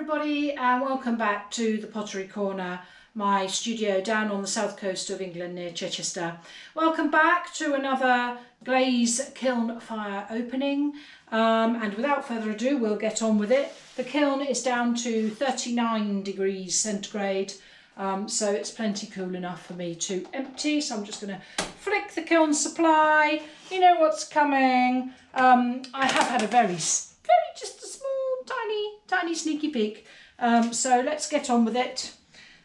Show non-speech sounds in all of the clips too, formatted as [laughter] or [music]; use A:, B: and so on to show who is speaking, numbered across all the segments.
A: everybody and welcome back to the Pottery Corner, my studio down on the south coast of England near Chichester. Welcome back to another glaze kiln fire opening um, and without further ado we'll get on with it. The kiln is down to 39 degrees centigrade um, so it's plenty cool enough for me to empty so I'm just going to flick the kiln supply, you know what's coming. Um, I have had a very, very just a small tiny tiny sneaky peek um, so let's get on with it.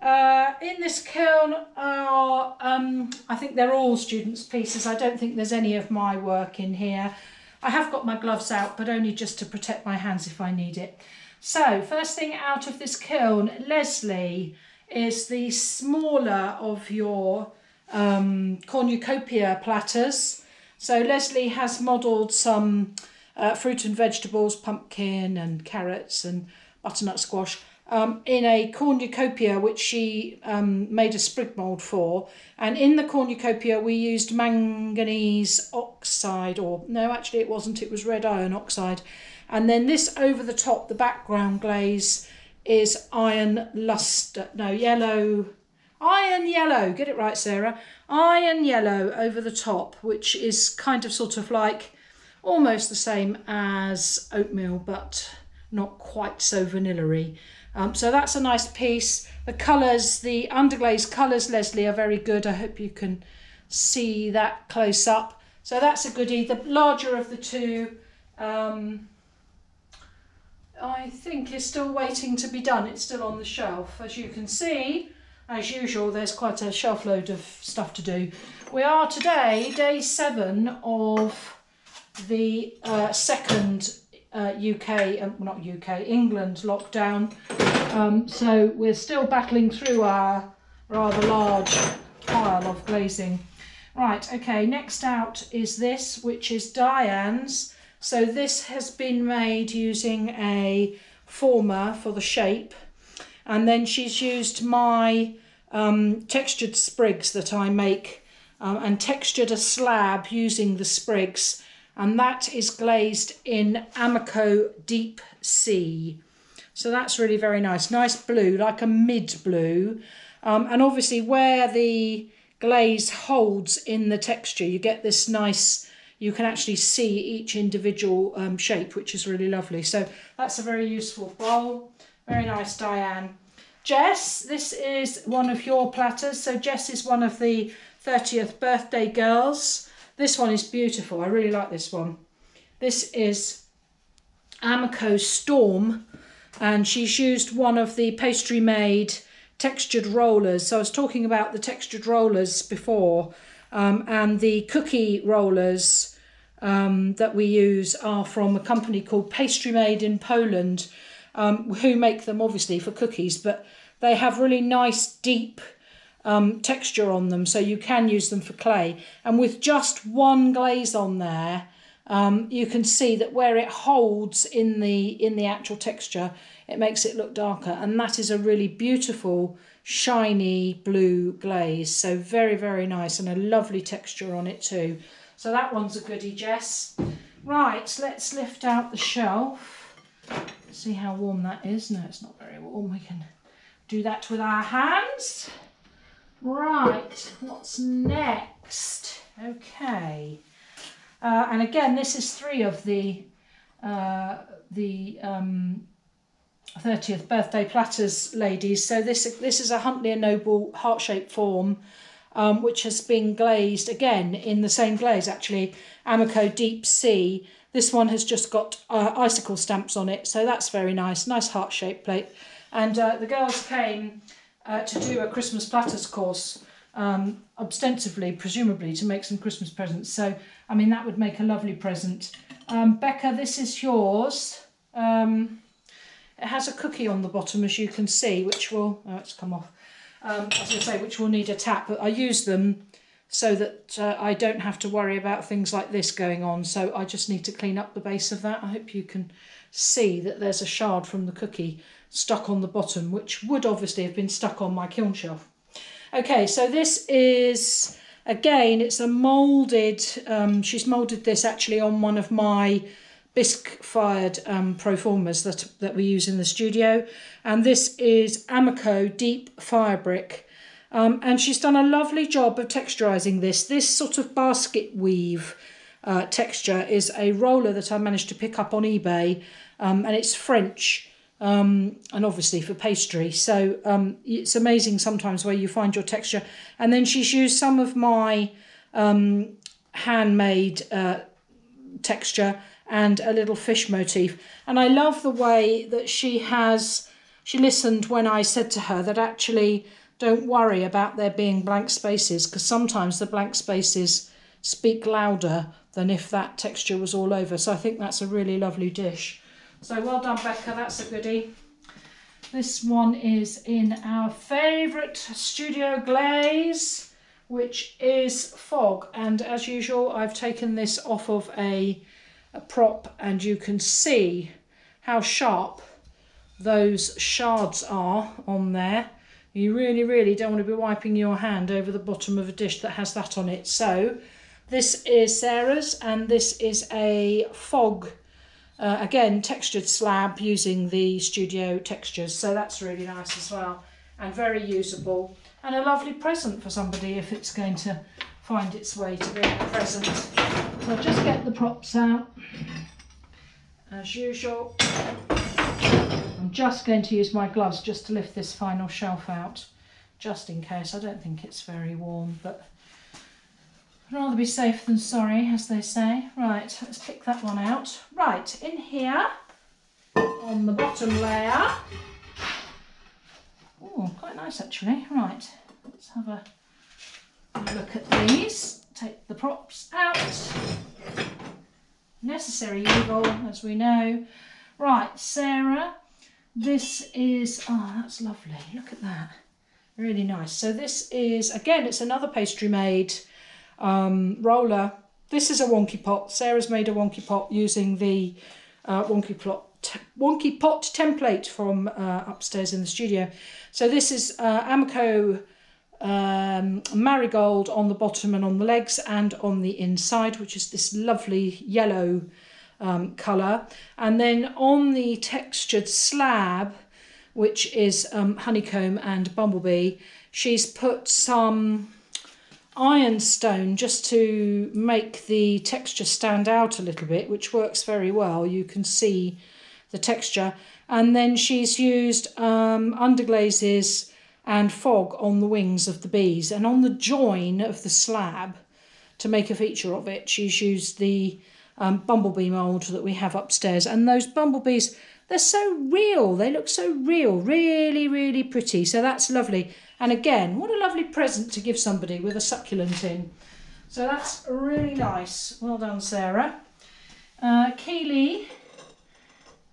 A: Uh, in this kiln are, um, I think they're all students' pieces. I don't think there's any of my work in here. I have got my gloves out, but only just to protect my hands if I need it. So, first thing out of this kiln, Leslie is the smaller of your um, cornucopia platters. So Leslie has modelled some uh, fruit and vegetables, pumpkin and carrots and butternut squash um, in a cornucopia which she um, made a sprig mould for. And in the cornucopia we used manganese oxide, or no, actually it wasn't, it was red iron oxide. And then this over the top, the background glaze, is iron luster, no, yellow, iron yellow, get it right, Sarah, iron yellow over the top, which is kind of sort of like almost the same as oatmeal, but not quite so vanilla um, so that's a nice piece. The colours, the underglaze colours, Leslie, are very good. I hope you can see that close up. So that's a goodie. The larger of the two, um, I think is still waiting to be done. It's still on the shelf. As you can see, as usual, there's quite a shelf load of stuff to do. We are today, day seven of the uh, second uh, UK, um, not UK, England lockdown. Um, so we're still battling through our rather large pile of glazing. Right, okay, next out is this, which is Diane's. So this has been made using a former for the shape. And then she's used my um, textured sprigs that I make um, and textured a slab using the sprigs and that is glazed in Amaco Deep Sea. So that's really very nice. Nice blue, like a mid blue. Um, and obviously where the glaze holds in the texture, you get this nice, you can actually see each individual um, shape, which is really lovely. So that's a very useful bowl. Very nice, Diane. Jess, this is one of your platters. So Jess is one of the 30th birthday girls. This one is beautiful. I really like this one. This is Amaco Storm and she's used one of the pastry made textured rollers. So I was talking about the textured rollers before um, and the cookie rollers um, that we use are from a company called Pastry Made in Poland um, who make them obviously for cookies but they have really nice deep um, texture on them so you can use them for clay. And with just one glaze on there um, you can see that where it holds in the in the actual texture it makes it look darker. And that is a really beautiful shiny blue glaze. So very very nice and a lovely texture on it too. So that one's a goodie Jess. Right let's lift out the shelf. See how warm that is. No it's not very warm. We can do that with our hands Right, what's next? Okay. Uh, and again, this is three of the uh, the um, 30th birthday platters ladies. So this this is a Huntley and Noble heart-shaped form, um, which has been glazed again in the same glaze actually, Amaco Deep Sea. This one has just got uh, icicle stamps on it, so that's very nice. Nice heart-shaped plate. And uh, the girls came uh, to do a Christmas platters course, um, ostensibly, presumably, to make some Christmas presents. So, I mean, that would make a lovely present. Um, Becca, this is yours. Um, it has a cookie on the bottom, as you can see, which will, oh, it's come off. Um, as I say, which will need a tap, but I use them so that uh, I don't have to worry about things like this going on. So I just need to clean up the base of that. I hope you can see that there's a shard from the cookie stuck on the bottom, which would obviously have been stuck on my kiln shelf. Okay, so this is, again, it's a moulded, um, she's moulded this actually on one of my bisque fired um, proformers that, that we use in the studio. And this is Amaco Deep Firebrick. Um, and she's done a lovely job of texturizing this. This sort of basket weave uh, texture is a roller that I managed to pick up on eBay um, and it's French um, and obviously for pastry. So um, it's amazing sometimes where you find your texture. And then she's used some of my um, handmade uh, texture and a little fish motif. And I love the way that she has, she listened when I said to her that actually don't worry about there being blank spaces because sometimes the blank spaces speak louder than if that texture was all over. So I think that's a really lovely dish. So well done, Becca, that's a goodie. This one is in our favourite studio glaze, which is fog. And as usual, I've taken this off of a, a prop and you can see how sharp those shards are on there. You really, really don't want to be wiping your hand over the bottom of a dish that has that on it. So this is Sarah's and this is a fog uh, again, textured slab using the studio textures, so that's really nice as well and very usable and a lovely present for somebody if it's going to find its way to being a present. So just get the props out as usual. I'm just going to use my gloves just to lift this final shelf out just in case. I don't think it's very warm but I'd rather be safe than sorry, as they say. Right, let's pick that one out. Right, in here, on the bottom layer. Oh, quite nice actually. Right, let's have a look at these. Take the props out. Necessary evil, as we know. Right, Sarah, this is, oh, that's lovely. Look at that. Really nice. So this is, again, it's another pastry made um, roller. This is a wonky pot. Sarah's made a wonky pot using the uh, wonky pot wonky pot template from uh, upstairs in the studio. So this is uh, Amaco um, marigold on the bottom and on the legs and on the inside, which is this lovely yellow um, colour. And then on the textured slab, which is um, honeycomb and bumblebee, she's put some ironstone just to make the texture stand out a little bit, which works very well. You can see the texture. And then she's used um, underglazes and fog on the wings of the bees. And on the join of the slab, to make a feature of it, she's used the um, bumblebee mould that we have upstairs. And those bumblebees, they're so real. They look so real, really, really pretty. So that's lovely. And again, what a lovely present to give somebody with a succulent in. So that's really nice. Well done, Sarah. Uh, Keely,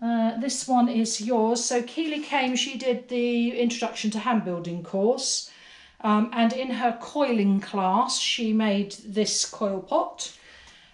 A: uh, this one is yours. So Keely came, she did the introduction to hand building course. Um, and in her coiling class, she made this coil pot.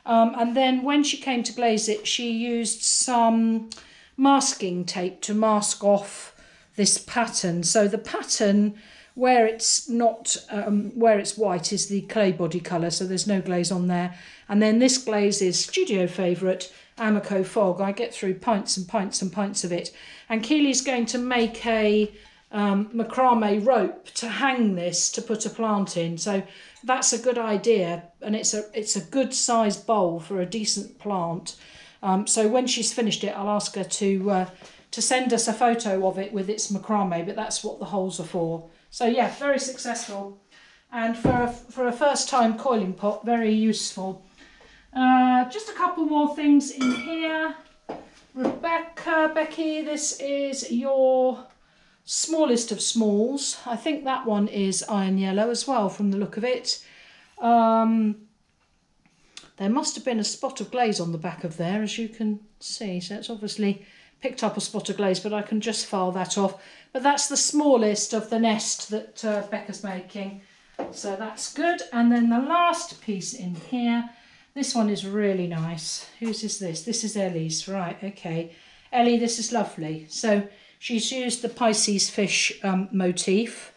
A: Um, and then when she came to glaze it, she used some masking tape to mask off this pattern. So the pattern where it's not, um, where it's white is the clay body colour, so there's no glaze on there. And then this glaze is studio favourite, Amaco Fog. I get through pints and pints and pints of it. And Keely's going to make a um, macrame rope to hang this to put a plant in. So that's a good idea, and it's a it's a good size bowl for a decent plant. Um, so when she's finished it, I'll ask her to uh, to send us a photo of it with its macrame. But that's what the holes are for. So yeah, very successful. And for a, for a first time coiling pot, very useful. Uh, just a couple more things in here. Rebecca, Becky, this is your smallest of smalls. I think that one is iron yellow as well from the look of it. Um, there must have been a spot of glaze on the back of there as you can see. So it's obviously picked up a spot of glaze, but I can just file that off. But that's the smallest of the nest that uh, Becca's making. So that's good. And then the last piece in here, this one is really nice. Whose is this? This is Ellie's, right, okay. Ellie, this is lovely. So she's used the Pisces fish um, motif.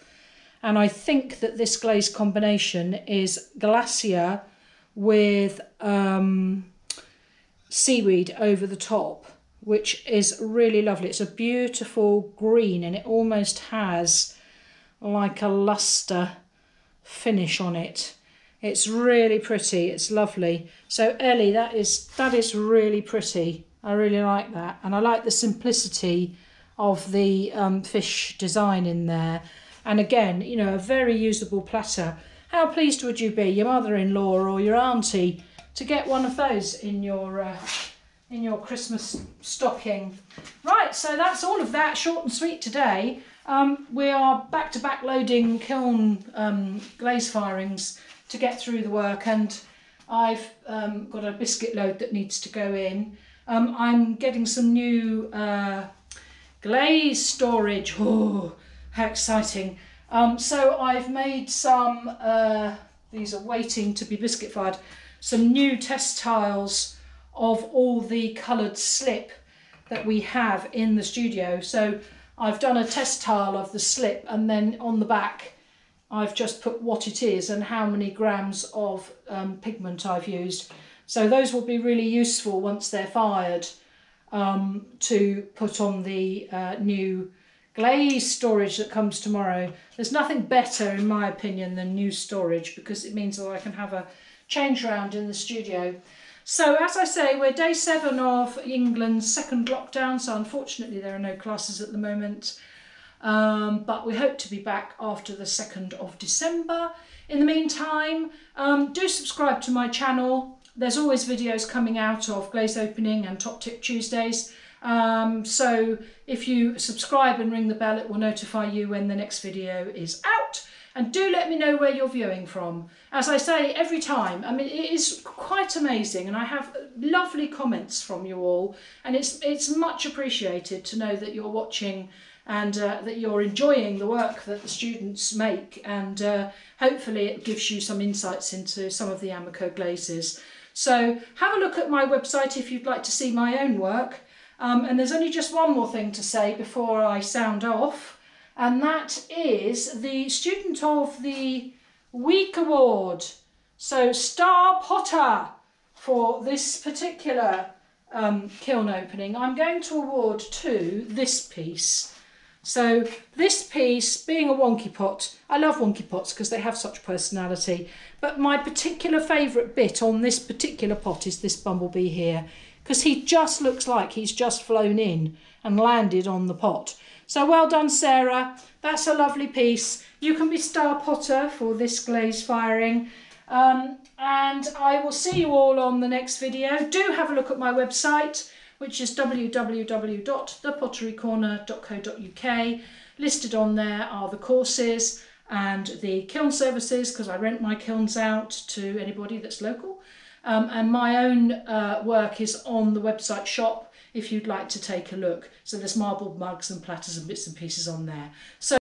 A: And I think that this glaze combination is Glacier with um, seaweed over the top, which is really lovely. It's a beautiful green and it almost has like a luster finish on it. It's really pretty. It's lovely. So Ellie, that is that is really pretty. I really like that, and I like the simplicity of the um, fish design in there. And again, you know, a very usable platter. How pleased would you be, your mother-in-law or your auntie, to get one of those in your uh, in your Christmas stocking? Right, so that's all of that, short and sweet today. Um, we are back to back loading kiln um, glaze firings to get through the work, and I've um, got a biscuit load that needs to go in. Um, I'm getting some new uh, glaze storage. [laughs] Oh, how exciting! Um, so I've made some. Uh, these are waiting to be biscuit fired. Some new test tiles of all the coloured slip that we have in the studio. So I've done a test tile of the slip and then on the back I've just put what it is and how many grams of um, pigment I've used. So those will be really useful once they're fired um, to put on the uh, new glaze storage that comes tomorrow. There's nothing better in my opinion than new storage because it means that I can have a change round in the studio. So as I say, we're day seven of England's second lockdown, so unfortunately there are no classes at the moment. Um, but we hope to be back after the 2nd of December. In the meantime, um, do subscribe to my channel. There's always videos coming out of glaze opening and top tip Tuesdays. Um, so if you subscribe and ring the bell, it will notify you when the next video is out. And do let me know where you're viewing from. As I say every time, I mean, it is quite amazing and I have lovely comments from you all. And it's, it's much appreciated to know that you're watching and uh, that you're enjoying the work that the students make and uh, hopefully it gives you some insights into some of the Amaco glazes. So have a look at my website if you'd like to see my own work. Um, and there's only just one more thing to say before I sound off and that is the Student of the Week Award. So Star Potter for this particular um, kiln opening, I'm going to award to this piece. So this piece, being a wonky pot, I love wonky pots because they have such personality, but my particular favourite bit on this particular pot is this bumblebee here, because he just looks like he's just flown in and landed on the pot. So well done, Sarah. That's a lovely piece. You can be Star Potter for this glaze firing. Um, and I will see you all on the next video. Do have a look at my website, which is www.thepotterycorner.co.uk. Listed on there are the courses and the kiln services, because I rent my kilns out to anybody that's local. Um, and my own uh, work is on the website shop if you'd like to take a look. So there's marble mugs and platters and bits and pieces on there. So